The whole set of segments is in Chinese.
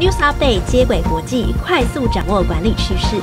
News Update 接轨国际，快速掌握管理趋势。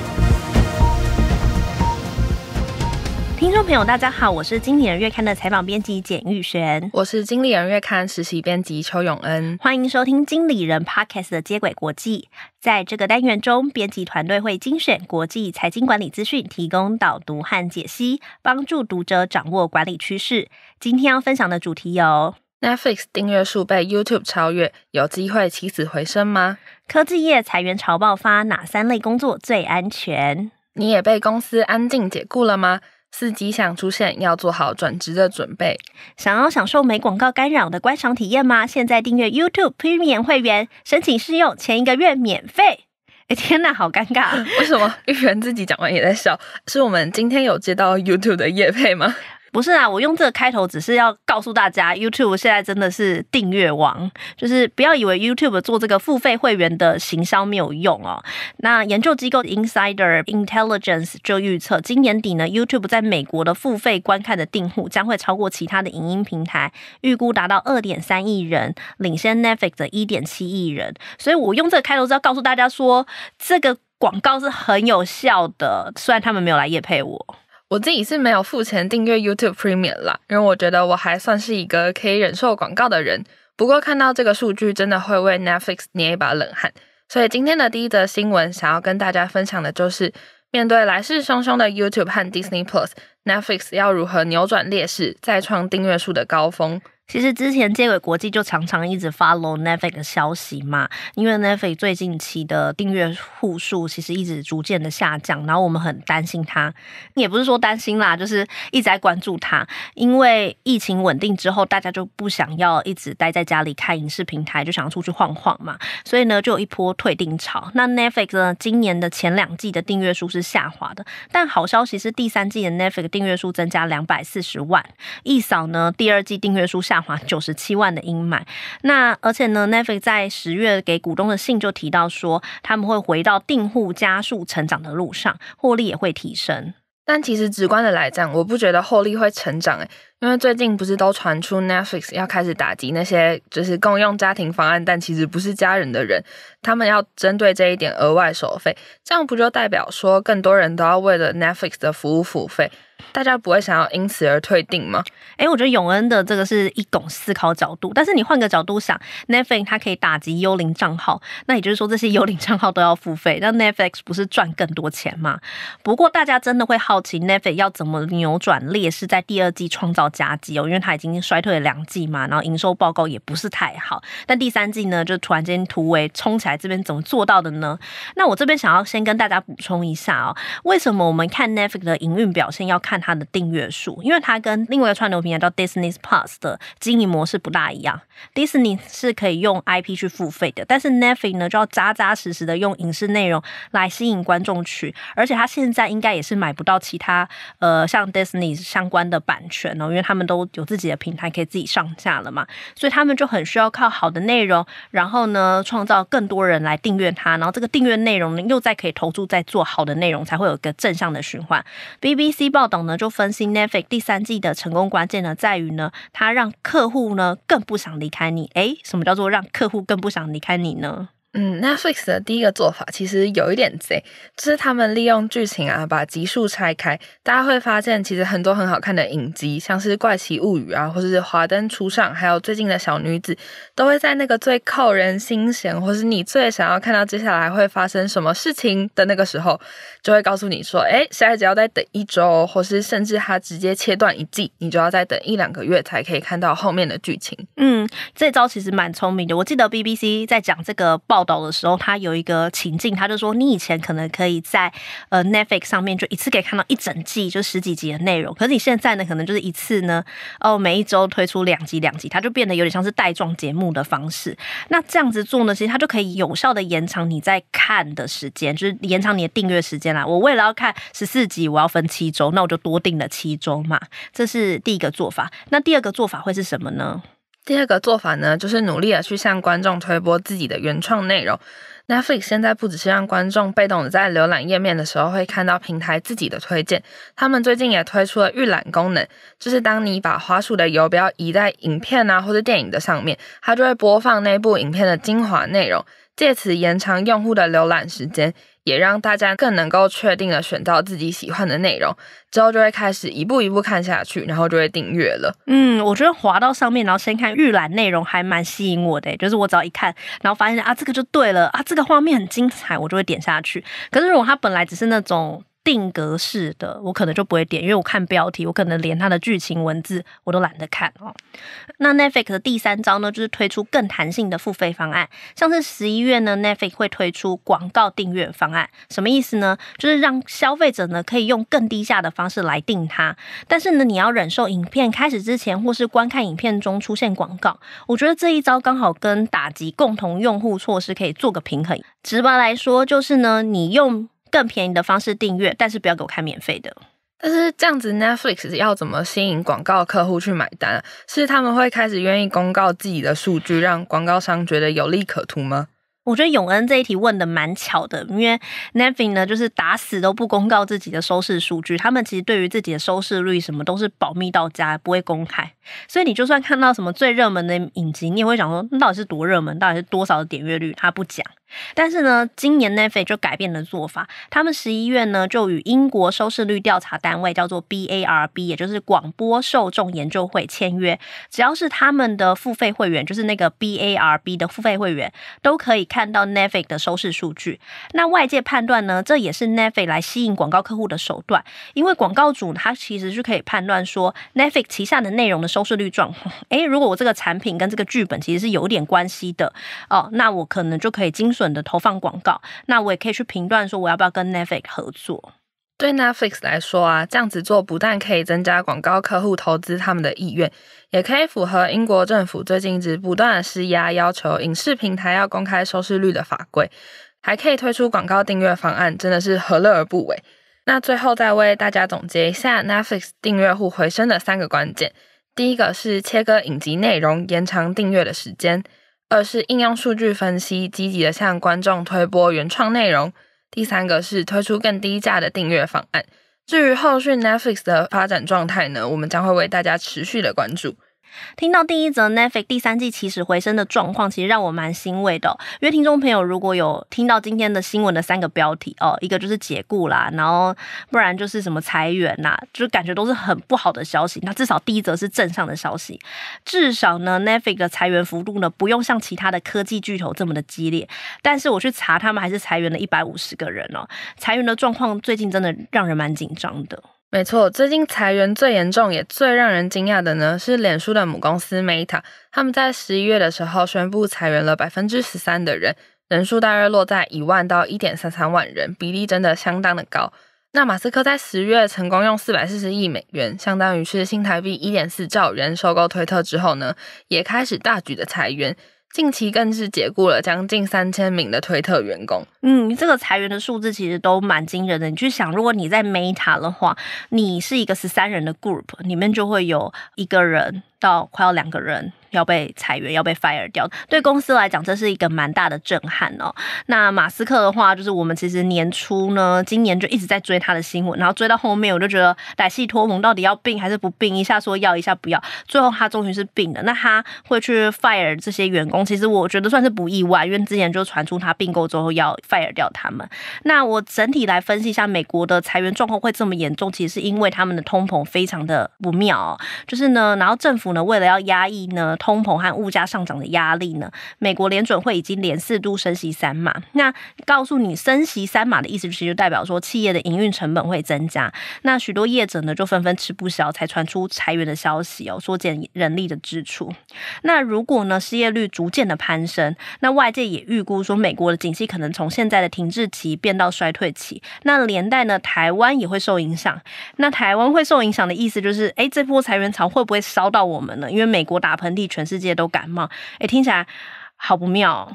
听众朋友，大家好，我是经理人月刊的采访编辑简玉璇，我是经理人月刊实习编辑邱永恩，欢迎收听经理人 Podcast 的接轨国际。在这个单元中，编辑团队会精选国际财经管理资讯，提供导读和解析，帮助读者掌握管理趋势。今天要分享的主题有：Netflix 订阅数被 YouTube 超越，有机会起死回生吗？科技业裁员潮爆发，哪三类工作最安全？你也被公司安静解雇了吗？四级想出现，要做好转职的准备。想要享受没广告干扰的观赏体验吗？现在订阅 YouTube Premium 会员，申请试用前一个月免费。哎，天哪，好尴尬！为什么玉圆自己讲完也在笑？是我们今天有接到 YouTube 的业配吗？不是啊，我用这个开头只是要告诉大家，YouTube 现在真的是订阅王，就是不要以为 YouTube 做这个付费会员的行销没有用哦。那研究机构 Insider Intelligence 就预测，今年底呢，YouTube 在美国的付费观看的订户将会超过其他的影音平台，预估达到二点三亿人，领先 Netflix 的一点七亿人。所以我用这个开头是要告诉大家说，这个广告是很有效的，虽然他们没有来夜配我。我自己是没有付钱订阅 YouTube Premium 啦，因为我觉得我还算是一个可以忍受广告的人。不过看到这个数据，真的会为 Netflix 捏一把冷汗。所以今天的第一则新闻，想要跟大家分享的就是，面对来势汹汹的 YouTube 和 Disney Plus，Netflix 要如何扭转劣势，再创订阅数的高峰。其实之前接轨国际就常常一直 follow Netflix 的消息嘛，因为 Netflix 最近期的订阅户数其实一直逐渐的下降，然后我们很担心它，也不是说担心啦，就是一直在关注它，因为疫情稳定之后，大家就不想要一直待在家里看影视平台，就想要出去晃晃嘛，所以呢就有一波退订潮。那 Netflix 呢，今年的前两季的订阅数是下滑的，但好消息是第三季的 Netflix 订阅数增加两百四十万，一扫呢第二季订阅数下。下滑九十七万的阴霾，那而且呢，Netflix 在十月给股东的信就提到说，他们会回到订户加速成长的路上，获利也会提升。但其实直观的来讲，我不觉得获利会成长诶，因为最近不是都传出 Netflix 要开始打击那些就是共用家庭方案，但其实不是家人的人，他们要针对这一点额外收费，这样不就代表说更多人都要为了 Netflix 的服务付费？大家不会想要因此而退订吗？哎，我觉得永恩的这个是一种思考角度，但是你换个角度想，Netflix 它可以打击幽灵账号，那也就是说这些幽灵账号都要付费，那 Netflix 不是赚更多钱吗？不过大家真的会好奇 Netflix 要怎么扭转劣势，在第二季创造佳绩哦，因为它已经衰退了两季嘛，然后营收报告也不是太好，但第三季呢，就突然间突围冲起来，这边怎么做到的呢？那我这边想要先跟大家补充一下哦，为什么我们看 Netflix 的营运表现要？看它的订阅数，因为它跟另外一个串流平台叫 Disney Plus 的经营模式不大一样。Disney 是可以用 IP 去付费的，但是 Netflix 呢就要扎扎实实的用影视内容来吸引观众去，而且它现在应该也是买不到其他呃像 Disney 相关的版权哦，因为他们都有自己的平台可以自己上架了嘛，所以他们就很需要靠好的内容，然后呢创造更多人来订阅它，然后这个订阅内容呢又再可以投注在做好的内容，才会有一个正向的循环。BBC 报道。呢，就分析 Netflix 第三季的成功关键呢，在于呢，它让客户呢更不想离开你。诶，什么叫做让客户更不想离开你呢？嗯，Netflix 的第一个做法其实有一点贼，就是他们利用剧情啊，把集数拆开。大家会发现，其实很多很好看的影集，像是《怪奇物语》啊，或者是《华灯初上》，还有最近的小女子，都会在那个最扣人心弦，或是你最想要看到接下来会发生什么事情的那个时候，就会告诉你说，哎，下一集要再等一周，或是甚至它直接切断一季，你就要再等一两个月才可以看到后面的剧情。嗯，这招其实蛮聪明的。我记得 BBC 在讲这个报。报道的时候，他有一个情境，他就说，你以前可能可以在呃 Netflix 上面就一次可以看到一整季，就十几集的内容，可是你现在呢，可能就是一次呢，哦，每一周推出两集两集，它就变得有点像是带状节目的方式。那这样子做呢，其实它就可以有效的延长你在看的时间，就是延长你的订阅时间啦。我为了要看十四集，我要分七周，那我就多订了七周嘛。这是第一个做法。那第二个做法会是什么呢？第二个做法呢，就是努力的去向观众推播自己的原创内容。Netflix 现在不只是让观众被动的在浏览页面的时候会看到平台自己的推荐，他们最近也推出了预览功能，就是当你把滑鼠的游标移在影片啊或者电影的上面，它就会播放那部影片的精华内容。借此延长用户的浏览时间，也让大家更能够确定的选到自己喜欢的内容，之后就会开始一步一步看下去，然后就会订阅了。嗯，我觉得滑到上面，然后先看预览内容还蛮吸引我的，就是我只要一看，然后发现啊这个就对了啊，这个画面很精彩，我就会点下去。可是如果它本来只是那种。定格式的，我可能就不会点，因为我看标题，我可能连它的剧情文字我都懒得看哦。那 Netflix 的第三招呢，就是推出更弹性的付费方案，像是十一月呢，Netflix 会推出广告订阅方案，什么意思呢？就是让消费者呢可以用更低价的方式来订它，但是呢，你要忍受影片开始之前或是观看影片中出现广告。我觉得这一招刚好跟打击共同用户措施可以做个平衡。直白来说，就是呢，你用。更便宜的方式订阅，但是不要给我看免费的。但是这样子，Netflix 要怎么吸引广告客户去买单？是他们会开始愿意公告自己的数据，让广告商觉得有利可图吗？我觉得永恩这一题问的蛮巧的，因为 Netflix 呢，就是打死都不公告自己的收视数据，他们其实对于自己的收视率什么都是保密到家，不会公开。所以你就算看到什么最热门的影集，你也会想说，那到底是多热门，到底是多少的点阅率，他不讲。但是呢，今年 Netflix 就改变了做法，他们十一月呢就与英国收视率调查单位叫做 BARB，也就是广播受众研究会签约，只要是他们的付费会员，就是那个 BARB 的付费会员，都可以看看到 Netflix 的收视数据。那外界判断呢，这也是 Netflix 来吸引广告客户的手段，因为广告主他其实是可以判断说 Netflix 旗下的内容的收视率状况。诶，如果我这个产品跟这个剧本其实是有点关系的哦，那我可能就可以精。准的投放广告，那我也可以去评断说我要不要跟 Netflix 合作。对 Netflix 来说啊，这样子做不但可以增加广告客户投资他们的意愿，也可以符合英国政府最近一直不断的施压，要求影视平台要公开收视率的法规，还可以推出广告订阅方案，真的是何乐而不为？那最后再为大家总结一下 Netflix 订阅户回升的三个关键：第一个是切割影集内容，延长订阅的时间。二是应用数据分析，积极的向观众推播原创内容。第三个是推出更低价的订阅方案。至于后续 Netflix 的发展状态呢，我们将会为大家持续的关注。听到第一则 Netflix 第三季起死回生的状况，其实让我蛮欣慰的。因为听众朋友如果有听到今天的新闻的三个标题哦，一个就是解雇啦，然后不然就是什么裁员呐，就感觉都是很不好的消息。那至少第一则是正向的消息，至少呢 Netflix 的裁员幅度呢不用像其他的科技巨头这么的激烈。但是我去查，他们还是裁员了一百五十个人哦。裁员的状况最近真的让人蛮紧张的。没错，最近裁员最严重也最让人惊讶的呢，是脸书的母公司 Meta，他们在十一月的时候宣布裁员了百分之十三的人，人数大约落在一万到一点三三万人，比例真的相当的高。那马斯克在十月成功用四百四十亿美元，相当于是新台币一点四兆元收购推特之后呢，也开始大举的裁员。近期更是解雇了将近三千名的推特员工。嗯，这个裁员的数字其实都蛮惊人的。你去想，如果你在 Meta 的话，你是一个十三人的 group，里面就会有一个人。到快要两个人要被裁员，要被 fire 掉，对公司来讲，这是一个蛮大的震撼哦。那马斯克的话，就是我们其实年初呢，今年就一直在追他的新闻，然后追到后面，我就觉得歹戏托蒙到底要病还是不病？一下说要，一下不要，最后他终于是病了。那他会去 fire 这些员工，其实我觉得算是不意外，因为之前就传出他并购之后要 fire 掉他们。那我整体来分析一下，美国的裁员状况会这么严重，其实是因为他们的通膨非常的不妙，就是呢，然后政府。呢，为了要压抑呢通膨和物价上涨的压力呢，美国联准会已经连四度升息三码。那告诉你升息三码的意思，其实就代表说企业的营运成本会增加。那许多业者呢就纷纷吃不消，才传出裁员的消息哦，缩减人力的支出。那如果呢失业率逐渐的攀升，那外界也预估说美国的景气可能从现在的停滞期变到衰退期。那连带呢台湾也会受影响。那台湾会受影响的意思就是，哎，这波裁员潮会不会烧到我？我们呢？因为美国打喷嚏，全世界都感冒。哎，听起来好不妙。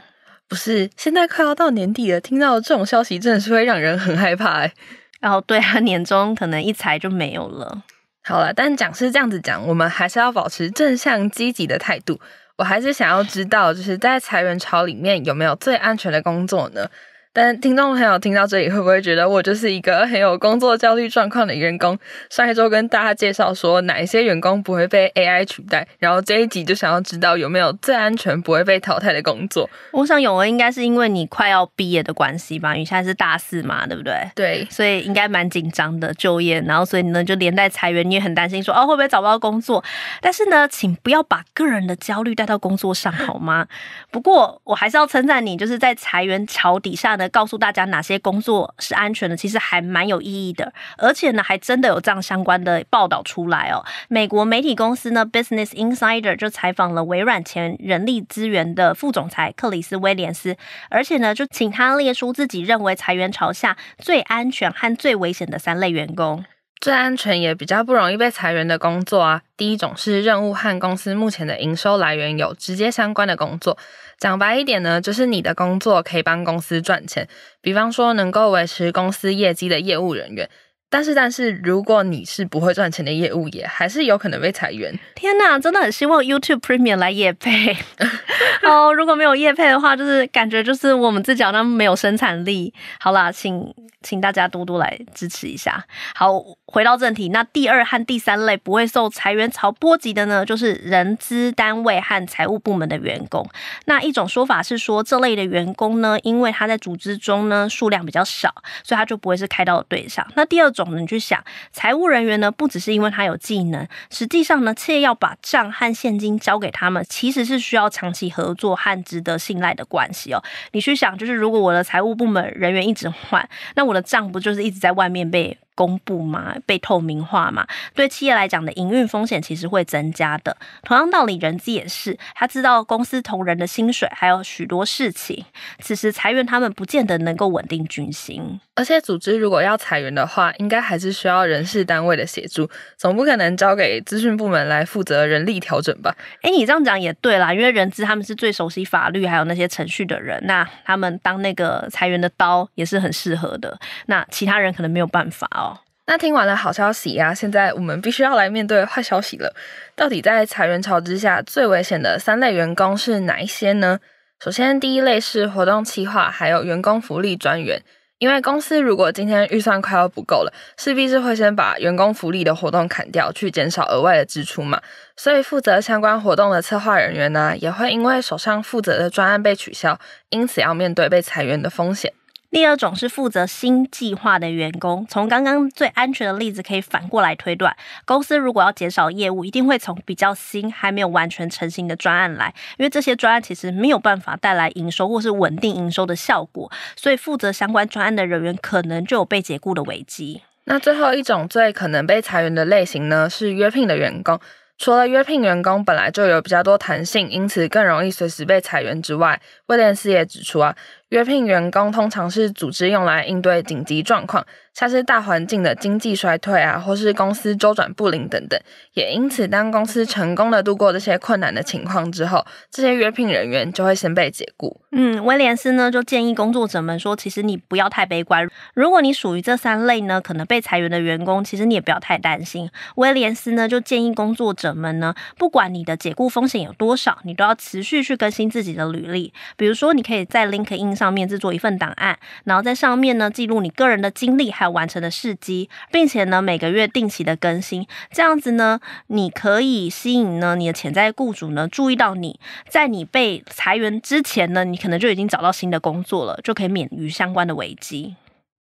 不是，现在快要到年底了，听到这种消息真的是会让人很害怕。哎，然后对啊，年终可能一裁就没有了。好了，但讲是这样子讲，我们还是要保持正向积极的态度。我还是想要知道，就是在裁员潮里面有没有最安全的工作呢？但听众朋友听到这里，会不会觉得我就是一个很有工作焦虑状况的员工？上一周跟大家介绍说哪一些员工不会被 AI 取代，然后这一集就想要知道有没有最安全、不会被淘汰的工作。我想永恩应该是因为你快要毕业的关系吧，你现在是大四嘛，对不对？对，所以应该蛮紧张的就业，然后所以呢就连带裁员，你也很担心说哦会不会找不到工作？但是呢，请不要把个人的焦虑带到工作上好吗？不过我还是要称赞你，就是在裁员潮底下告诉大家哪些工作是安全的，其实还蛮有意义的。而且呢，还真的有这样相关的报道出来哦。美国媒体公司呢，Business Insider 就采访了微软前人力资源的副总裁克里斯威廉斯，而且呢，就请他列出自己认为裁员潮下最安全和最危险的三类员工。最安全也比较不容易被裁员的工作啊，第一种是任务和公司目前的营收来源有直接相关的工作。讲白一点呢，就是你的工作可以帮公司赚钱，比方说能够维持公司业绩的业务人员。但是，但是，如果你是不会赚钱的业务，也还是有可能被裁员。天哪，真的很希望 YouTube Premium 来夜配 哦！如果没有夜配的话，就是感觉就是我们自己好像没有生产力。好啦，请请大家多多来支持一下。好，回到正题，那第二和第三类不会受裁员潮波及的呢，就是人资单位和财务部门的员工。那一种说法是说，这类的员工呢，因为他在组织中呢数量比较少，所以他就不会是开刀的对象。那第二种呢。你去想，财务人员呢，不只是因为他有技能，实际上呢，企业要把账和现金交给他们，其实是需要长期合作和值得信赖的关系哦。你去想，就是如果我的财务部门人员一直换，那我我的账不就是一直在外面被？公布嘛，被透明化嘛，对企业来讲的营运风险其实会增加的。同样道理，人资也是，他知道公司同仁的薪水，还有许多事情。此时裁员，他们不见得能够稳定军心。而且，组织如果要裁员的话，应该还是需要人事单位的协助，总不可能交给资讯部门来负责人力调整吧？哎，你这样讲也对啦，因为人资他们是最熟悉法律还有那些程序的人，那他们当那个裁员的刀也是很适合的。那其他人可能没有办法哦。那听完了好消息呀，现在我们必须要来面对坏消息了。到底在裁员潮之下，最危险的三类员工是哪一些呢？首先，第一类是活动企划，还有员工福利专员。因为公司如果今天预算快要不够了，势必是会先把员工福利的活动砍掉，去减少额外的支出嘛。所以负责相关活动的策划人员呢，也会因为手上负责的专案被取消，因此要面对被裁员的风险。第二种是负责新计划的员工，从刚刚最安全的例子可以反过来推断，公司如果要减少业务，一定会从比较新还没有完全成型的专案来，因为这些专案其实没有办法带来营收或是稳定营收的效果，所以负责相关专案的人员可能就有被解雇的危机。那最后一种最可能被裁员的类型呢，是约聘的员工。除了约聘员工本来就有比较多弹性，因此更容易随时被裁员之外，威廉斯也指出啊。约聘员工通常是组织用来应对紧急状况，像是大环境的经济衰退啊，或是公司周转不灵等等。也因此，当公司成功的度过这些困难的情况之后，这些约聘人员就会先被解雇。嗯，威廉斯呢就建议工作者们说，其实你不要太悲观。如果你属于这三类呢，可能被裁员的员工，其实你也不要太担心。威廉斯呢就建议工作者们呢，不管你的解雇风险有多少，你都要持续去更新自己的履历。比如说，你可以在 LinkedIn 上面制作一份档案，然后在上面呢记录你个人的经历还有完成的事迹，并且呢每个月定期的更新，这样子呢你可以吸引呢你的潜在雇主呢注意到你在你被裁员之前呢，你可能就已经找到新的工作了，就可以免于相关的危机。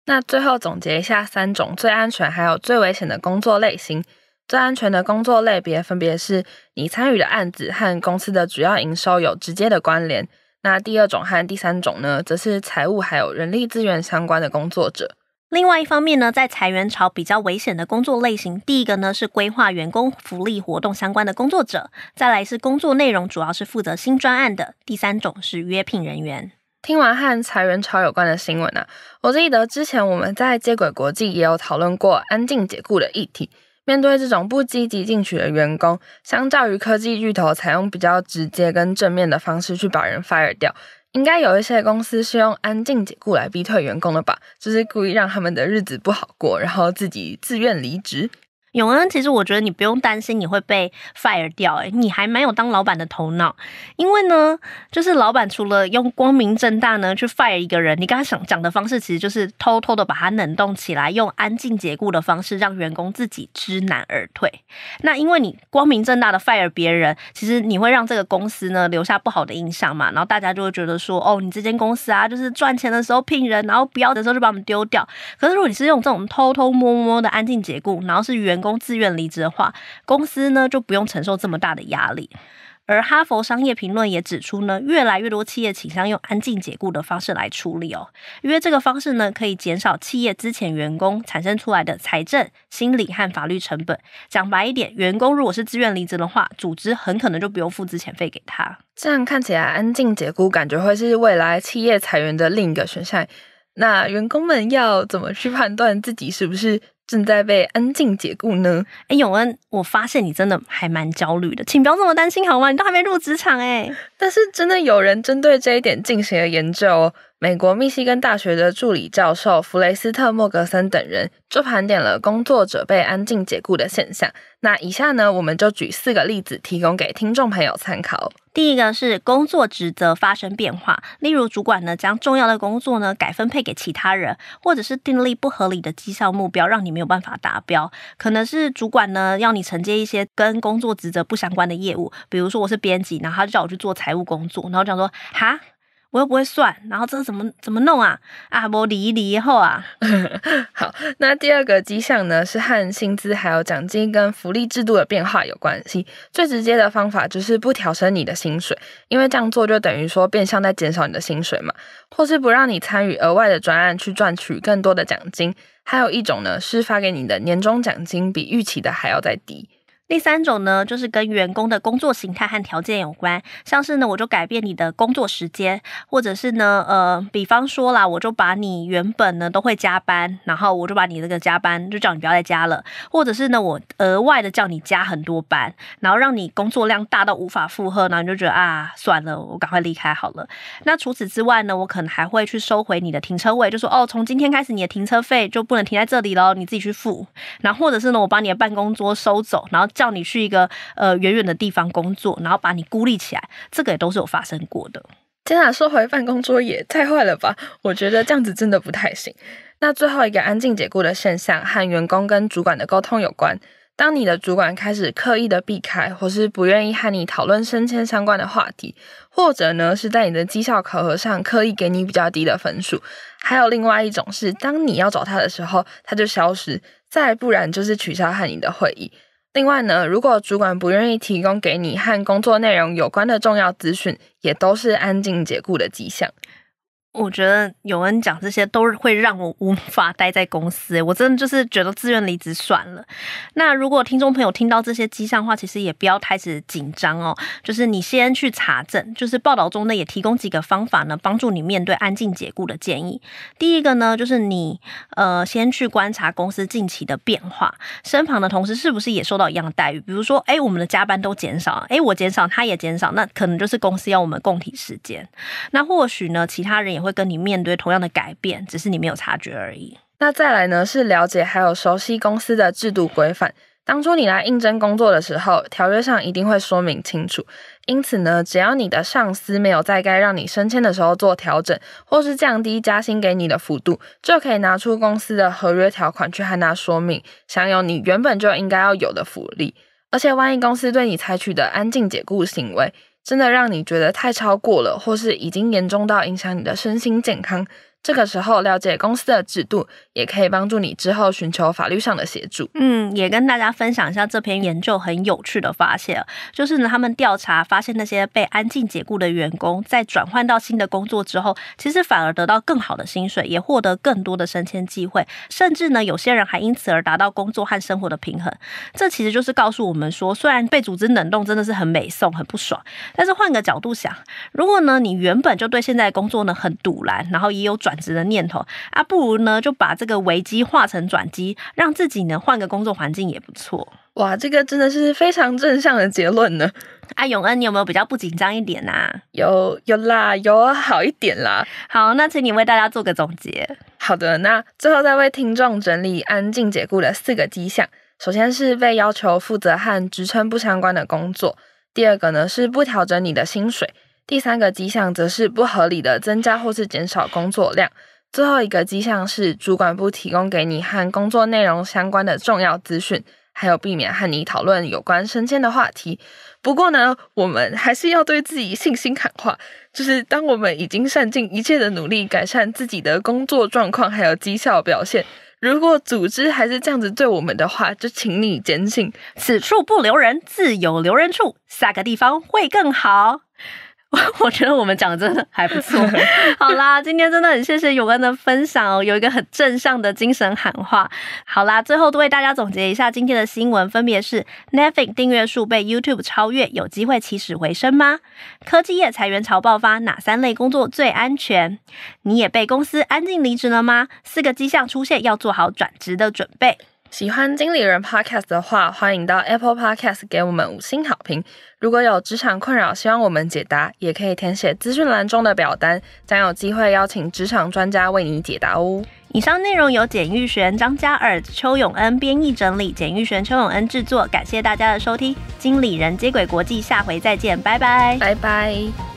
那最后总结一下三种最安全还有最危险的工作类型，最安全的工作类别分别是你参与的案子和公司的主要营收有直接的关联。那第二种和第三种呢，则是财务还有人力资源相关的工作者。另外一方面呢，在裁员潮比较危险的工作类型，第一个呢是规划员工福利活动相关的工作者，再来是工作内容主要是负责新专案的，第三种是约聘人员。听完和裁员潮有关的新闻啊，我记得之前我们在接轨国际也有讨论过安静解雇的议题。面对这种不积极进取的员工，相较于科技巨头采用比较直接跟正面的方式去把人 fire 掉，应该有一些公司是用安静解雇来逼退员工的吧？就是故意让他们的日子不好过，然后自己自愿离职。永恩，其实我觉得你不用担心你会被 fire 掉，诶，你还蛮有当老板的头脑。因为呢，就是老板除了用光明正大呢去 fire 一个人，你刚刚想讲的方式，其实就是偷偷的把他冷冻起来，用安静解雇的方式让员工自己知难而退。那因为你光明正大的 fire 别人，其实你会让这个公司呢留下不好的印象嘛，然后大家就会觉得说，哦，你这间公司啊，就是赚钱的时候聘人，然后不要的时候就把我们丢掉。可是如果你是用这种偷偷摸摸的安静解雇，然后是员员工自愿离职的话，公司呢就不用承受这么大的压力。而哈佛商业评论也指出呢，越来越多企业倾向用安静解雇的方式来处理哦，因为这个方式呢可以减少企业之前员工产生出来的财政、心理和法律成本。讲白一点，员工如果是自愿离职的话，组织很可能就不用付资遣费给他。这样看起来，安静解雇感觉会是未来企业裁员的另一个选项。那员工们要怎么去判断自己是不是？正在被安静解雇呢。哎，永恩，我发现你真的还蛮焦虑的，请不要这么担心好吗？你都还没入职场哎。但是真的有人针对这一点进行了研究哦。美国密西根大学的助理教授弗雷斯特·莫格森等人就盘点了工作者被安静解雇的现象。那以下呢，我们就举四个例子提供给听众朋友参考。第一个是工作职责发生变化，例如主管呢将重要的工作呢改分配给其他人，或者是订立不合理的绩效目标，让你没有办法达标。可能是主管呢要你承接一些跟工作职责不相关的业务，比如说我是编辑，然后他就叫我去做财务工作，然后讲说哈。我又不会算，然后这怎么怎么弄啊？啊，我理一理以后啊。好，那第二个迹象呢，是和薪资还有奖金跟福利制度的变化有关系。最直接的方法就是不调升你的薪水，因为这样做就等于说变相在减少你的薪水嘛，或是不让你参与额外的专案去赚取更多的奖金。还有一种呢，是发给你的年终奖金比预期的还要再低。第三种呢，就是跟员工的工作形态和条件有关，像是呢，我就改变你的工作时间，或者是呢，呃，比方说啦，我就把你原本呢都会加班，然后我就把你这个加班就叫你不要再加了，或者是呢，我额外的叫你加很多班，然后让你工作量大到无法负荷，然后你就觉得啊，算了，我赶快离开好了。那除此之外呢，我可能还会去收回你的停车位，就说哦，从今天开始你的停车费就不能停在这里喽，你自己去付。然后或者是呢，我把你的办公桌收走，然后。叫你去一个呃远远的地方工作，然后把你孤立起来，这个也都是有发生过的。天啊，说回办公桌也太坏了吧！我觉得这样子真的不太行。那最后一个安静解雇的现象和员工跟主管的沟通有关。当你的主管开始刻意的避开，或是不愿意和你讨论升迁相关的话题，或者呢是在你的绩效考核上刻意给你比较低的分数，还有另外一种是，当你要找他的时候，他就消失，再不然就是取消和你的会议。另外呢，如果主管不愿意提供给你和工作内容有关的重要资讯，也都是安静解雇的迹象。我觉得有人讲这些都会让我无法待在公司，我真的就是觉得自愿离职算了。那如果听众朋友听到这些迹象的话，其实也不要太始紧张哦。就是你先去查证，就是报道中呢也提供几个方法呢，帮助你面对安静解雇的建议。第一个呢，就是你呃先去观察公司近期的变化，身旁的同事是不是也受到一样的待遇？比如说，哎，我们的加班都减少，哎，我减少，他也减少，那可能就是公司要我们供体时间。那或许呢，其他人也。会跟你面对同样的改变，只是你没有察觉而已。那再来呢？是了解还有熟悉公司的制度规范。当初你来应征工作的时候，条约上一定会说明清楚。因此呢，只要你的上司没有在该让你升迁的时候做调整，或是降低加薪给你的幅度，就可以拿出公司的合约条款去和他说明，享有你原本就应该要有的福利。而且，万一公司对你采取的安静解雇行为，真的让你觉得太超过了，或是已经严重到影响你的身心健康。这个时候了解公司的制度，也可以帮助你之后寻求法律上的协助。嗯，也跟大家分享一下这篇研究很有趣的发现，就是呢，他们调查发现那些被安静解雇的员工，在转换到新的工作之后，其实反而得到更好的薪水，也获得更多的升迁机会，甚至呢，有些人还因此而达到工作和生活的平衡。这其实就是告诉我们说，虽然被组织冷冻真的是很美送、很不爽，但是换个角度想，如果呢，你原本就对现在工作呢很堵然，然后也有转。转职的念头啊，不如呢就把这个危机化成转机，让自己呢换个工作环境也不错。哇，这个真的是非常正向的结论呢。啊，永恩，你有没有比较不紧张一点呐？有有啦，有好一点啦。好，那请你为大家做个总结。好的，那最后再为听众整理安静解雇的四个迹象。首先是被要求负责和职称不相关的工作，第二个呢是不调整你的薪水，第三个迹象则是不合理的增加或是减少工作量，最后一个迹象是主管不提供给你和工作内容相关的重要资讯，还有避免和你讨论有关升迁的话题。不过呢，我们还是要对自己信心喊话，就是当我们已经善尽一切的努力改善自己的工作状况还有绩效表现。如果组织还是这样子对我们的话，就请你坚信，此处不留人，自有留人处，下个地方会更好。我觉得我们讲的真的还不错。好啦，今天真的很谢谢永恩的分享哦，有一个很正向的精神喊话。好啦，最后为大家总结一下今天的新闻，分别是：Netflix 订阅数被 YouTube 超越，有机会起死回生吗？科技业裁员潮爆发，哪三类工作最安全？你也被公司安静离职了吗？四个迹象出现，要做好转职的准备。喜欢经理人 Podcast 的话，欢迎到 Apple Podcast 给我们五星好评。如果有职场困扰，希望我们解答，也可以填写资讯栏中的表单，将有机会邀请职场专家为你解答哦。以上内容由简玉璇、张嘉尔、邱永恩编译整理，简玉璇、邱永恩制作。感谢大家的收听，经理人接轨国际，下回再见，拜拜，拜拜。